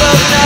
love.